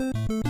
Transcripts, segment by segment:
Música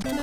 Bye.